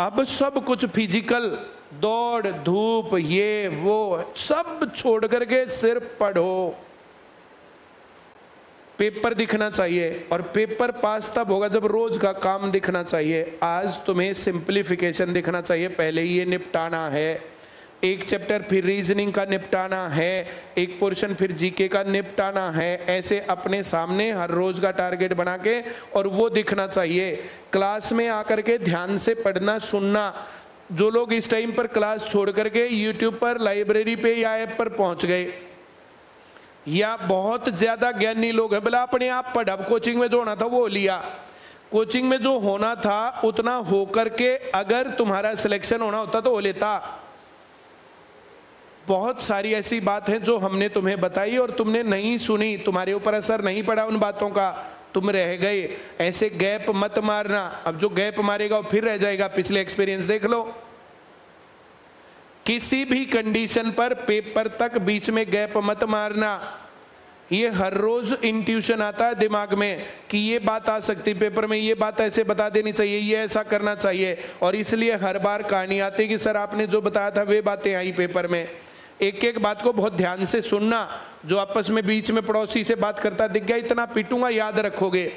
अब सब कुछ फ़िज़िकल दौड़, धूप, ये, वो, सब छोड़ करके सिर्फ़ पढ़ो। पेपर दिखना चाहिए और पेपर पास तब होगा जब रोज का काम दिखना चाहिए। आज तुम्हें सिंप्लीफिकेशन दिखना चाहिए, पहले ही ये निपटाना है। एक चैप्टर फिर रीजनिंग का निपटाना है, एक पोर्शन फिर जीके का निपटाना है, ऐसे अपने सामने हर रोज का टारगेट बना के और वो दिखना चाहिए। क्लास में आकर के ध्यान से पढ़ना, सुनना। जो लोग इस टाइम पर क्लास छोड़ करके यूट्यूब पर लाइब्रेरी पे या ऐप पर पहुँच गए, या बहुत ज़्यादा ज्ञानी लोग हैं बोला अपने आप पढ़ा कोचिंग में जो होना था वो लिया। कोचिंग में जो होना था, उतना होकर के अगर तुम्हारा सिलेक्शन होना होता तो वो लेता। बहुत सारी ऐसी बात है जो हमने तुम्हें बताई और तुमने नहीं सुनी। तुम्हारे ऊपर असर नहीं पड़ा उन बातों का। तुम रह गए। ऐसे गैप मत मारना। अब जो गैप मारेगा वो फिर रह जाएगा। पिछले एक्सपीरियंस देख लो। किसी भी कंडीशन पर पेपर तक बीच में गैप मत मारना। ये हर रोज इंट्यूशन आता है दिमाग में कि ये बात आ सकती पेपर में ये बात ऐसे बता देनी चाहिए, ये ऐसा करना चाहिए। और इसलिए हर बार कहानी आती कि, सर, आपने जो बताया था, वे बातें आई पेपर में। एक एक बात को बहुत ध्यान से सुनना, जो आपस में बीच में पड़ोसी से बात करता दिख गया, इतना पिटूँगा, याद रखोगे।